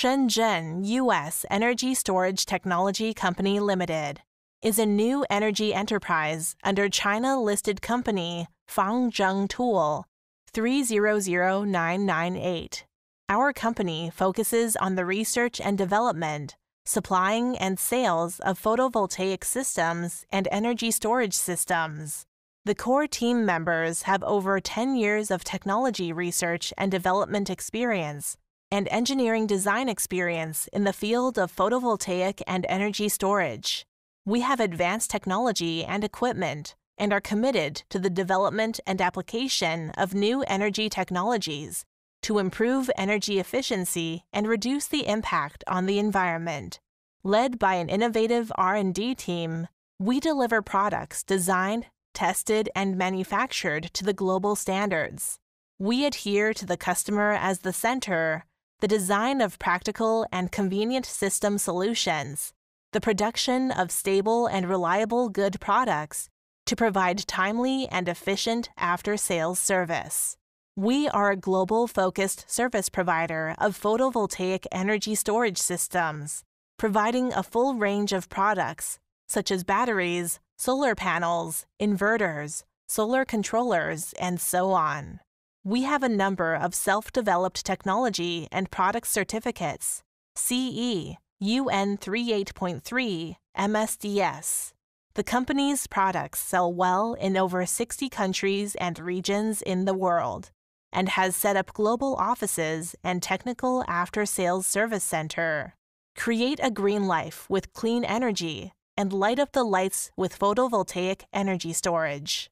Shenzhen Youess Energy Storage Technology Company Limited is a new energy enterprise under China listed company Fangzheng Tool 300998. Our company focuses on the research and development, supplying and sales of photovoltaic systems and energy storage systems. The core team members have over 10 years of technology research and development experience and engineering design experience in the field of photovoltaic and energy storage. We have advanced technology and equipment and are committed to the development and application of new energy technologies to improve energy efficiency and reduce the impact on the environment. Led by an innovative R&D team, we deliver products designed, tested, and manufactured to the global standards. We adhere to the customer as the center the design of practical and convenient system solutions, the production of stable and reliable good products to provide timely and efficient after sales service. We are a global focused service provider of photovoltaic energy storage systems, providing a full range of products such as batteries, solar panels, inverters, solar controllers, and so on. We have a number of self developed technology and product certificates CE, UN 38.3, MSDS. The company's products sell well in over 60 countries and regions in the world and has set up global offices and technical after sales service center. Create a green life with clean energy and light up the lights with photovoltaic energy storage.